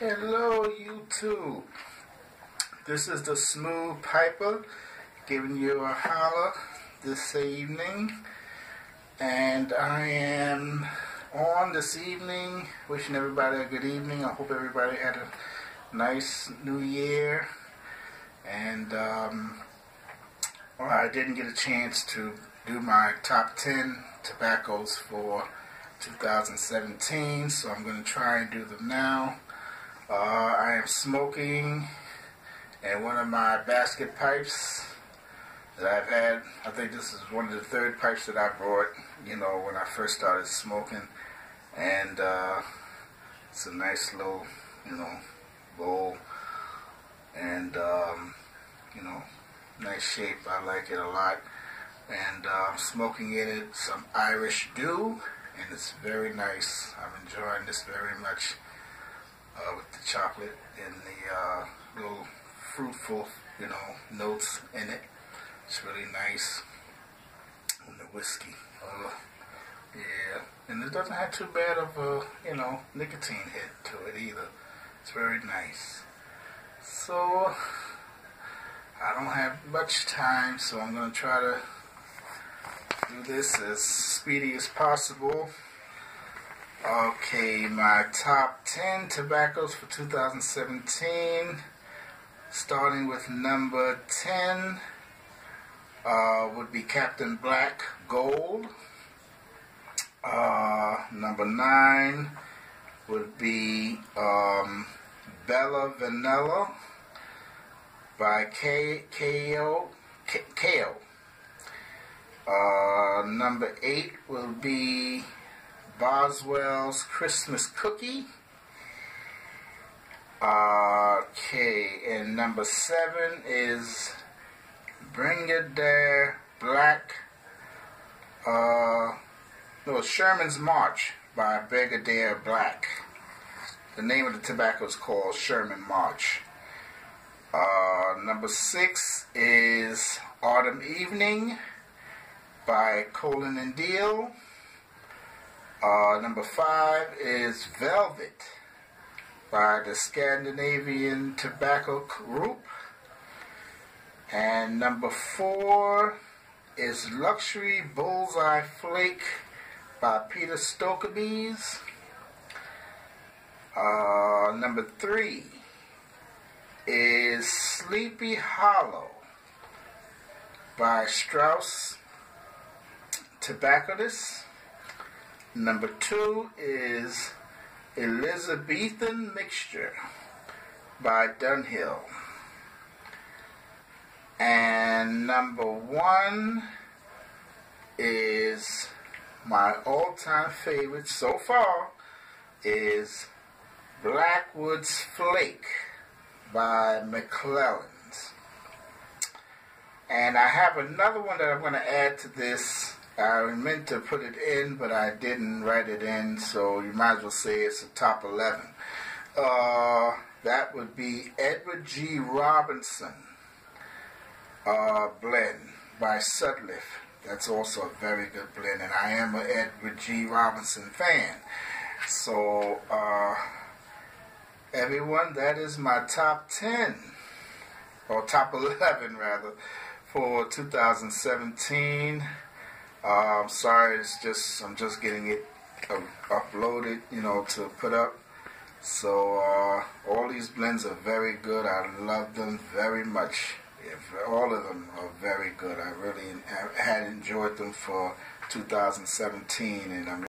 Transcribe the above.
Hello, YouTube. This is the Smoove Piper giving you a holler this evening. And I am on this evening wishing everybody a good evening. I hope everybody had a nice new year. And um, well, I didn't get a chance to do my top 10 tobaccos for 2017, so I'm going to try and do them now. Uh, I am smoking and one of my basket pipes that I've had. I think this is one of the third pipes that I brought, you know, when I first started smoking. And uh, it's a nice little, you know, bowl. And, um, you know, nice shape. I like it a lot. And uh, I'm smoking in it some Irish Dew, and it's very nice. I'm enjoying this very much uh, with the chocolate and the uh, little fruitful, you know, notes in it. It's really nice. And the whiskey. Uh, yeah. And it doesn't have too bad of a, you know, nicotine hit to it either. It's very nice. So, I don't have much time, so I'm going to try to do this as speedy as possible. Okay, my top 10 tobaccos for 2017. Starting with number 10 uh, would be Captain Black Gold. Uh, number 9 would be um, Bella Vanilla by K- KO. K- KO. Uh, number 8 will be Boswell's Christmas Cookie. Okay, and number seven is Brigadier Black. Uh, no, Sherman's March by Brigadier Black. The name of the tobacco is called Sherman March. Uh, number six is Autumn Evening by Cornell and Diehl. Uh, number five is Velvet by the Scandinavian Tobacco Group. And number four is Luxury Bullseye Flake by Peter Stokkebye's. Uh, number three is Sleepy Hollow by Strauss Tobacconists. Number two is Elizabethan Mixture by Dunhill. And number one is my all-time favorite so far is Blackwood's Flake by McClelland's. And I have another one that I'm going to add to this I meant to put it in, but I didn't write it in, so you might as well say it's a top 11. Uh, that would be Edward G. Robinson uh, blend by Sutliff. That's also a very good blend, and I am an Edward G. Robinson fan. So, uh, everyone, that is my top 10, or top 11 rather, for 2017. Uh, I'm sorry, it's just I'm just getting it uh, uploaded, you know, to put up. So uh, all these blends are very good. I love them very much. All of them are very good. I really had enjoyed them for 2017, and I'm